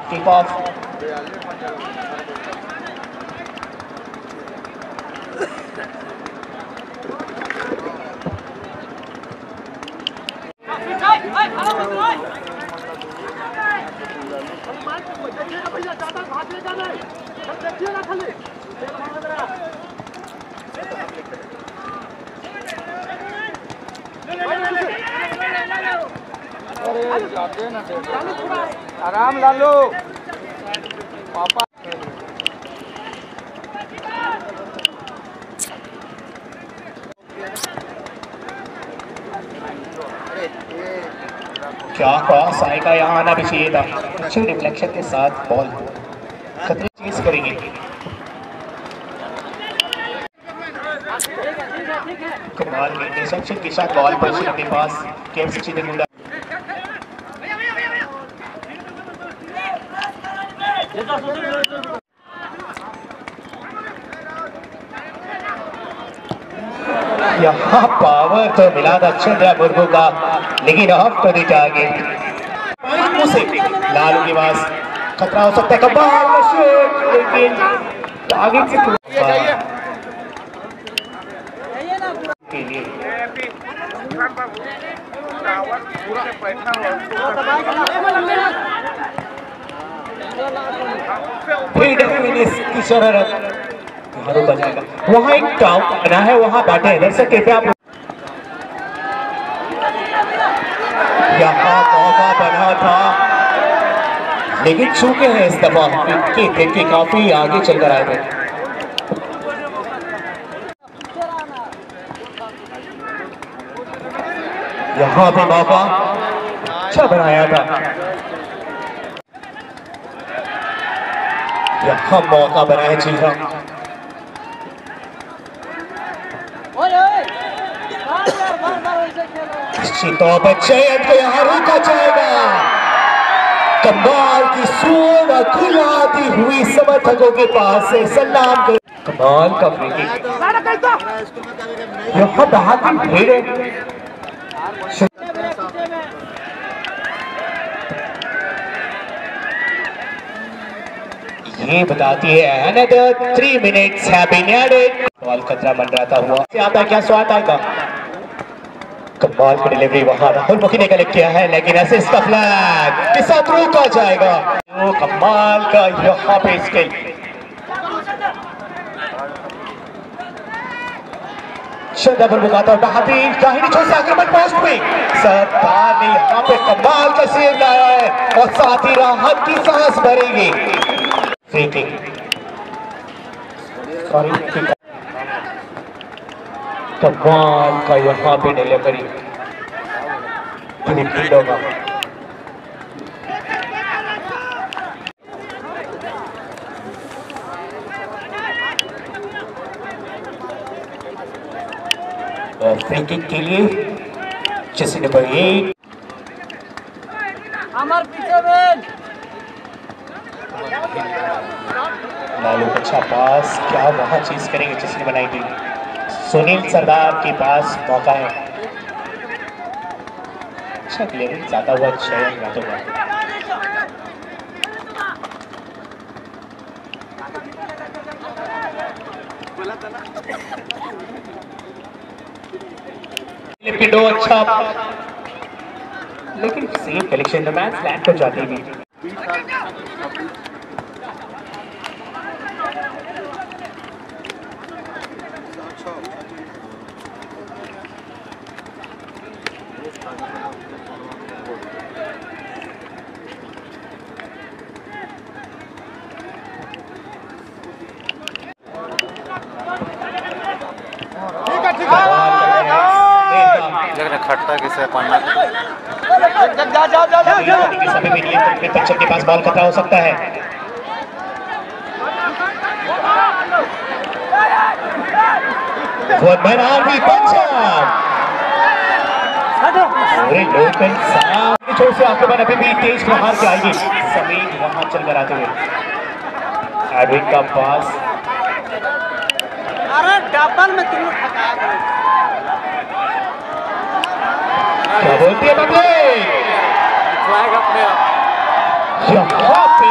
kick off. अरे जाते ना आराम ला पापा क्या क्रॉस आएगा यहाँ आना भी चाहिए था। अच्छे रिफ्लेक्शन के साथ बॉल। खतरे चीज़ करेंगे। कमाल की इंटरसेप्शन के साथ बॉल पोजीशन अपने पास केएफसी चिदगुंडा यहाँ पावर तो मिला था चंद्रा मुर्मू का लेकिन ऑफ़ द टारगेट मुँह लालू के पास खतरा हो सकता है कबाल लेकिन टारगेट से के लिए। फिनिश की शरारत जाएगा वहाँ एक टाउन बना है, वहाँ हैं। दर्शक, कृपया आप मौका बना था। लेकिन चूके हैं इस दफ़ा। के देखिए, काफ़ी आगे चलकर आए थे यहाँ पे मौका अच्छा बनाया था। यहाँ मौका बनाया जी हाँ तौर पर चयन को यहाँ रोका जाएगा कमाल की सूर खुलाती हुई समर्थकों के पास से सलाम कर कमाल का यहाँ बहुत भीड़ है। ये बताती है another three minutes have been added ball खतरा मंडराता हुआ। क्या स्वाद आएगा? कमाल की डिलीवरी वहाँ राहुल मुखी ने कलेक्ट किया है, लेकिन असिस्ट का फ्लैग के साथ रोका जाएगा। वो कमाल का यहाँ पे स्किल आक्रमण पोस्ट में। ने पे कमाल का सेव लाया है, और साथ ही राहत की सांस भरेगी। कमाल का यहाँ पे डिलीवरी फिनिशिंग का फ्री के लिए जैसे नंबर एट हमारे पीछे लालू अच्छा पास क्या वहाँ चीज़ करेंगे जिसने बनाई थी? सुनील सरदार के पास मौका है। अच्छा लेकिन ज़्यादा हुआ चयन यादव का लिपिडो अच्छा। लेकिन सेम कलेक्शन मैच लैंड पर जाती भी लेकिन किसे बच्चन के पास बॉल खतरा हो सकता है आक्रमण अभी भी तेज प्रहार आएगी समीर वहाँ आते हुए एडविन का पास अरे डबल में गए क्या बोलती है अपने यहाँ पे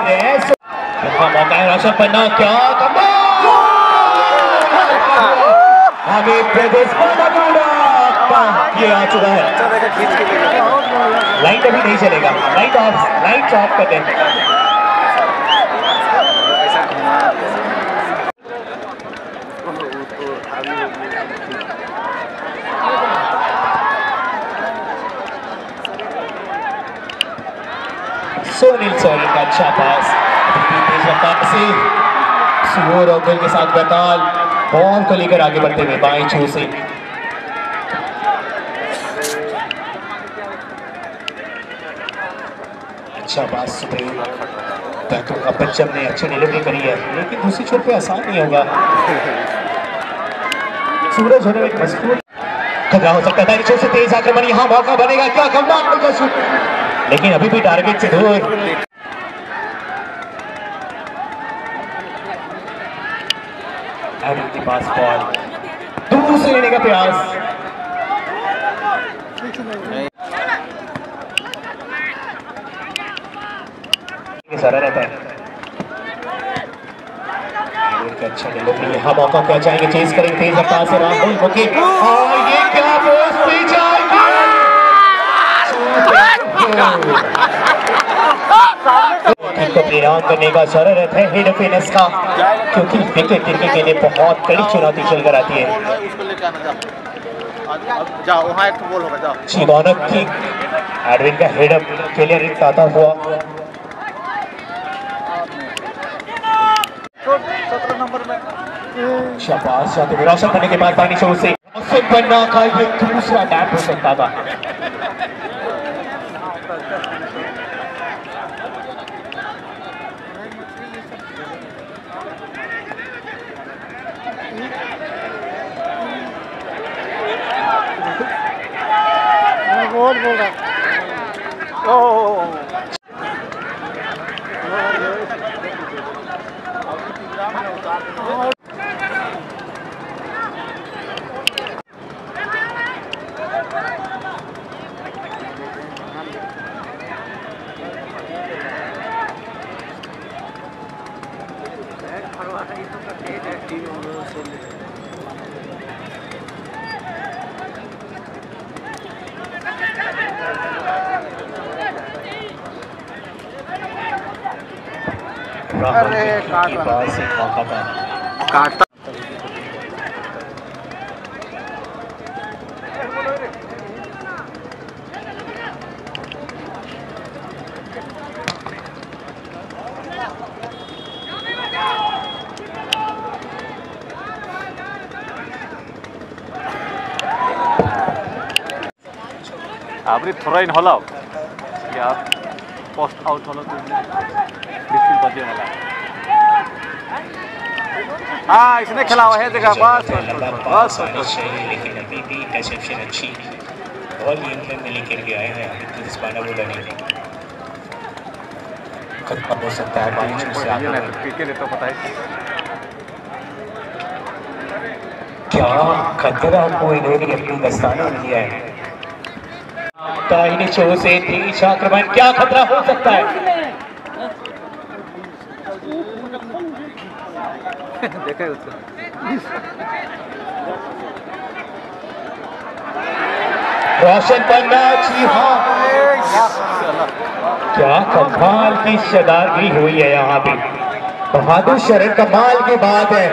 रहे हैं यहाँ मौका है रोशन पन्ना क्या आगे प्रदेश ये आ चुका है के। लाइट अभी नहीं चलेगा लाइट ऑफ़ लाइट ऑफ़ कर दें ऐसा घुमा ओह, वो तो आगे हो गया। सोनिल सोरेन का अच्छा पास तेज रफ्तार और गोल के साथ बैताल बॉल को लेकर आगे बढ़ते हुए बाएँ छू से अच्छा पास सुबह बैतों का ने अच्छी डिलीवरी करी है लेकिन दूसरी छोर पे आसान नहीं होगा सूरज होने में मज़बूत खतरा हो सकता है तेज आक्रमण यहाँ मौका बनेगा क्या कमाल लेकिन अभी भी टारगेट से दूर के पास बॉल दूर से लेने का प्रयास। सारा रहता है। अच्छा डिलीवरी यहाँ मौका क्या चाहेंगे चेज करेंगे। तेज से राहुल मुकी और ये क्या पोस्ट पे जाएगी टीम को करने का ज़रूरत है हेड फिटनेस का, क्योंकि विकेट गिरने के लिए बहुत कड़ी चुनौती चल कर आती है। जाओ की का हेड अप क्लियर हिट आता हुआ। नंबर शाबाश करने के बाद पानी से पन्ना का ये दूसरा डैप हो सकता था। बोल बोल रहा ओह काटता आपली थोड़ा इन होला या पोस्ट आउट होला वाला हाँ इसने खेला हुआ है देखा बस बस पास बस लेकिन अभी भी इंटरसेप्शन अच्छी बॉल गेम में लेकर के आए हैं अभी तो दसपाना बोला नहीं खत्म हो सकता है पानी छू से आगे। पीके देता पता है। क्या खतरा कोई नहीं अपनी दस्ताना में लिया है। दाहिने छो से तेज आक्रमण क्या खतरा हो सकता है? देखे उसको। रोशन पन्ना जी हाँ। क्या कमाल की शदारगी हुई है यहाँ पे। बहादुर शरण कमाल की बात है।